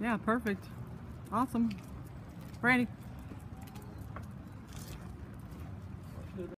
Yeah, perfect. Awesome. Brandy.